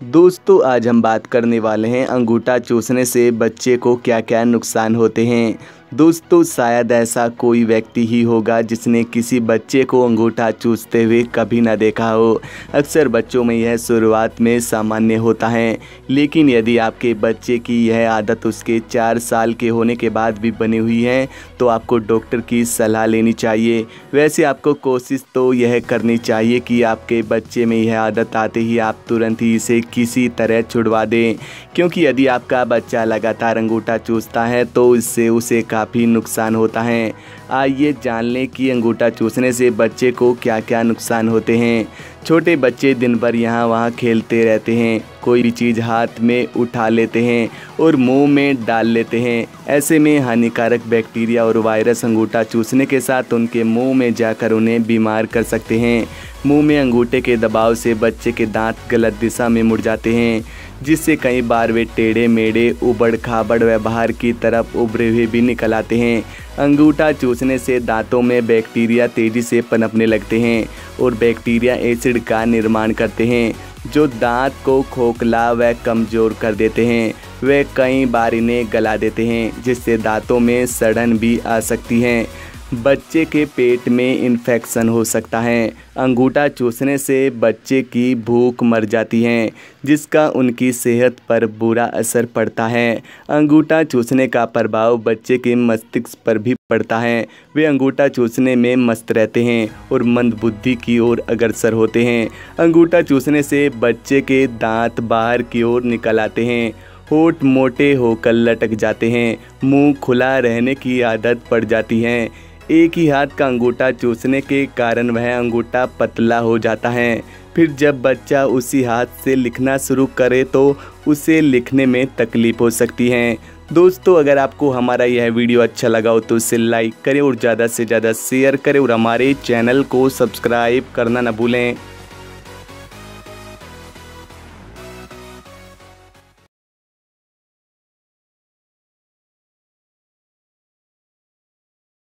दोस्तों, आज हम बात करने वाले हैं अंगूठा चूसने से बच्चे को क्या क्या नुकसान होते हैं। दोस्तों, शायद ऐसा कोई व्यक्ति ही होगा जिसने किसी बच्चे को अंगूठा चूसते हुए कभी ना देखा हो। अक्सर बच्चों में यह शुरुआत में सामान्य होता है, लेकिन यदि आपके बच्चे की यह आदत उसके चार साल के होने के बाद भी बनी हुई है तो आपको डॉक्टर की सलाह लेनी चाहिए। वैसे आपको कोशिश तो यह करनी चाहिए कि आपके बच्चे में यह आदत आते ही आप तुरंत ही इसे किसी तरह छुड़वा दें, क्योंकि यदि आपका बच्चा लगातार अंगूठा चूसता है तो इससे उसे काफ़ी नुकसान होता है। आइए जान लें कि अंगूठा चूसने से बच्चे को क्या क्या नुकसान होते हैं। छोटे बच्चे दिन भर यहाँ वहाँ खेलते रहते हैं, कोई भी चीज़ हाथ में उठा लेते हैं और मुँह में डाल लेते हैं। ऐसे में हानिकारक बैक्टीरिया और वायरस अंगूठा चूसने के साथ उनके मुँह में जाकर उन्हें बीमार कर सकते हैं। मुँह में अंगूठे के दबाव से बच्चे के दांत गलत दिशा में मुड़ जाते हैं, जिससे कई बार वे टेढ़े मेढ़े उबड़ खाबड़ व्यवहार की तरफ़ उभरे हुए भी निकल आते हैं। अंगूठा चूसने से दांतों में बैक्टीरिया तेज़ी से पनपने लगते हैं और बैक्टीरिया एसिड का निर्माण करते हैं, जो दांत को खोखला व कमज़ोर कर देते हैं। वे कई बार इन्हें गला देते हैं, जिससे दांतों में सड़न भी आ सकती हैं। बच्चे के पेट में इन्फेक्शन हो सकता है। अंगूठा चूसने से बच्चे की भूख मर जाती है, जिसका उनकी सेहत पर बुरा असर पड़ता है। अंगूठा चूसने का प्रभाव बच्चे के मस्तिष्क पर भी पड़ता है। वे अंगूठा चूसने में मस्त रहते हैं और मंद बुद्धि की ओर अग्रसर होते हैं। अंगूठा चूसने से बच्चे के दांत बाहर की ओर निकल आते हैं, होठ मोटे होकर लटक जाते हैं, मुँह खुला रहने की आदत पड़ जाती है। एक ही हाथ का अंगूठा चूसने के कारण वह अंगूठा पतला हो जाता है। फिर जब बच्चा उसी हाथ से लिखना शुरू करे तो उसे लिखने में तकलीफ़ हो सकती है। दोस्तों, अगर आपको हमारा यह वीडियो अच्छा लगा हो तो उसे लाइक करें और ज़्यादा से ज़्यादा शेयर करें और हमारे चैनल को सब्सक्राइब करना न भूलें।